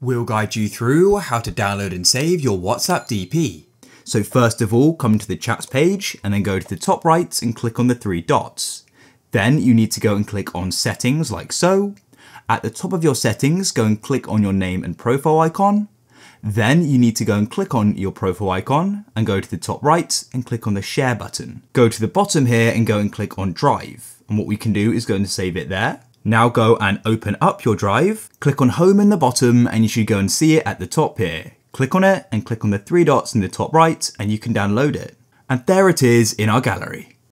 We'll guide you through how to download and save your WhatsApp DP. So first of all, come to the chats page and then go to the top right and click on the three dots. Then you need to go and click on settings like so. At the top of your settings, go and click on your name and profile icon. Then you need to go and click on your profile icon and go to the top right and click on the share button. Go to the bottom here and go and click on drive. And what we can do is go and save it there. Now go and open up your drive, click on home in the bottom and you should go and see it at the top here. Click on it and click on the three dots in the top right and you can download it. And there it is in our gallery.